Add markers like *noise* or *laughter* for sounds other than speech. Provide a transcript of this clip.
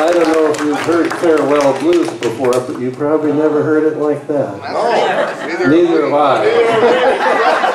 I don't know if you've heard Farewell Blues before, but you probably never heard it like that. No, neither. Neither have I. *laughs*